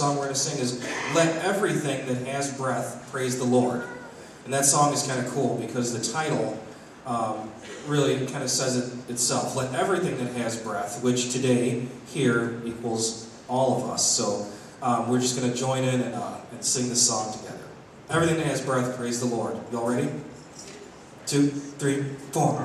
song we're going to sing is Let Everything That Has Breath Praise the Lord. And that song is kind of cool because the title um, really kind of says it itself. Let everything that has breath, which today here equals all of us. So um, we're just going to join in and, uh, and sing this song together. Everything that has breath, praise the Lord. Y'all ready? Two, three, four.